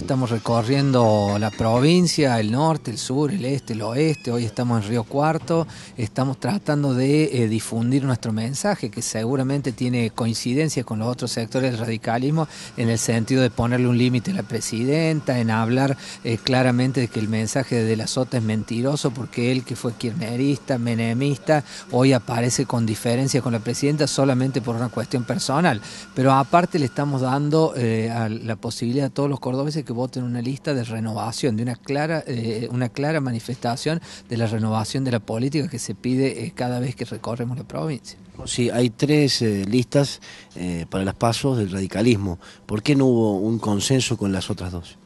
Estamos recorriendo la provincia, el norte, el sur, el este, el oeste. Hoy estamos en Río Cuarto. Estamos tratando de eh, difundir nuestro mensaje, que seguramente tiene coincidencia con los otros sectores del radicalismo, en el sentido de ponerle un límite a la presidenta, en hablar eh, claramente de que el mensaje de, la Sota es mentiroso, porque él, que fue kirchnerista, menemista, hoy aparece con diferencia con la presidenta solamente por una cuestión personal. Pero aparte le estamos dando eh, la posibilidad a todos los cordobeses que voten una lista de renovación, de una clara, eh, una clara manifestación de la renovación de la política que se pide eh, cada vez que recorremos la provincia. Sí, hay tres eh, listas eh, para las pasos del radicalismo. ¿Por qué no hubo un consenso con las otras dos?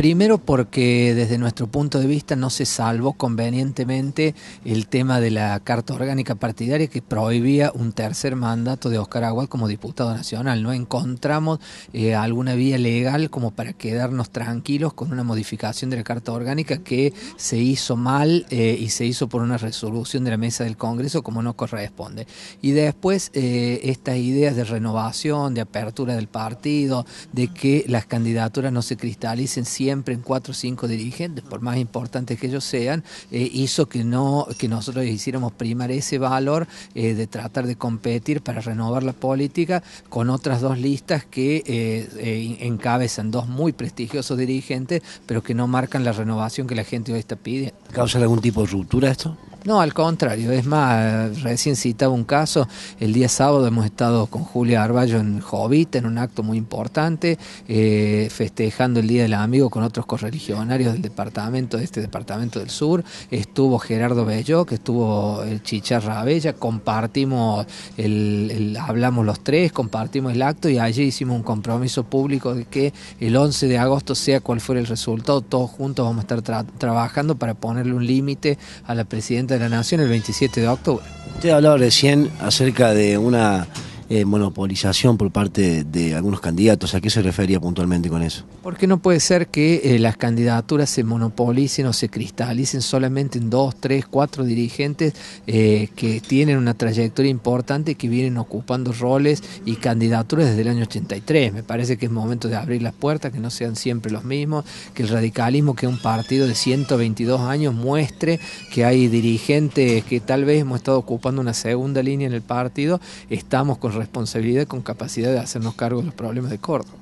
Primero porque desde nuestro punto de vista no se salvó convenientemente el tema de la Carta Orgánica Partidaria que prohibía un tercer mandato de Oscar Aguad como diputado nacional. No encontramos eh, alguna vía legal como para quedarnos tranquilos con una modificación de la Carta Orgánica que se hizo mal eh, y se hizo por una resolución de la mesa del Congreso como no corresponde. Y después eh, estas ideas de renovación, de apertura del partido, de que las candidaturas no se cristalicen siempre en cuatro o cinco dirigentes, por más importantes que ellos sean, eh, hizo que no que nosotros hiciéramos primar ese valor eh, de tratar de competir para renovar la política con otras dos listas que eh, encabezan dos muy prestigiosos dirigentes, pero que no marcan la renovación que la gente hoy está pidiendo. ¿Causa algún tipo de ruptura esto? No, al contrario, es más, recién citaba un caso, el día sábado hemos estado con Julia Arballo en Jovita, en un acto muy importante, eh, festejando el Día del Amigo con otros correligionarios del departamento, de este departamento del sur, estuvo Gerardo Bello, que estuvo el Chicharra Bella, compartimos, el, el, hablamos los tres, compartimos el acto y allí hicimos un compromiso público de que el 11 de agosto, sea cual fuera el resultado, todos juntos vamos a estar tra trabajando para ponerle un límite a la presidenta de la Nación el 27 de octubre. Usted hablaba recién acerca de una eh, monopolización por parte de algunos candidatos. ¿A qué se refería puntualmente con eso? Porque no puede ser que eh, las candidaturas se monopolicen o se cristalicen solamente en dos, tres, cuatro dirigentes eh, que tienen una trayectoria importante que vienen ocupando roles y candidaturas desde el año 83. Me parece que es momento de abrir las puertas, que no sean siempre los mismos, que el radicalismo, que un partido de 122 años muestre que hay dirigentes que tal vez hemos estado ocupando una segunda línea en el partido, estamos con responsabilidad, con capacidad de hacernos cargo de los problemas de Córdoba.